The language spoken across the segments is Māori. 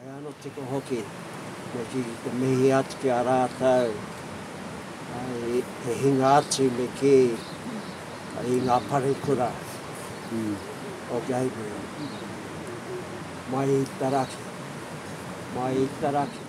He ano tiko hoki, me ki te mihi atu ki a ratou, ai, he hinga atu me ki, ai, i nga parekura o Gabriel, mai i te raki, mai i te raki.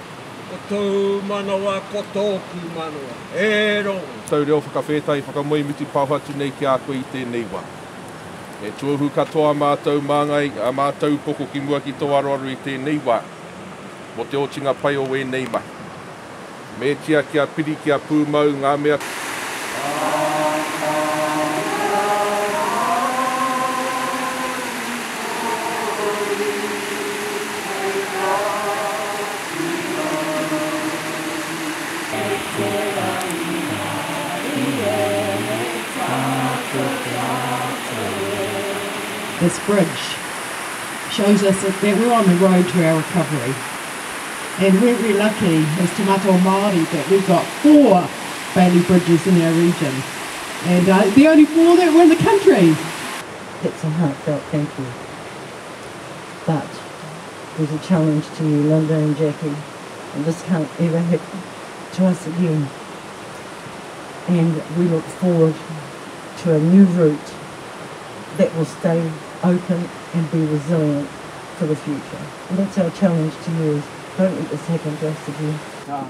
Ko tōu manawa, ko tōku manawa, e Rongo. Tōu reo whakawhētai, whakamoe mutu pao atu nei ki a koe i tēnei wā. E tuohu katoa mā tōu māngai, mā tōu poko ki mua ki tō aroaro i tēnei wā, mō te otinga pai o ēnei mahi. Metia kia piri, kia pūmau ngā mea. this bridge shows us that, that we're on the road to our recovery. And we're very lucky as Te Mato Māori that we've got four Bailey bridges in our region. And uh, the only four that were in the country. It's a heartfelt thank you. But there's a challenge to you, Linda and Jackie, and this can't ever happen to us again. And we look forward to a new route that will stay open and be resilient for the future. And that's our challenge to you is don't eat the second dress again. Yeah.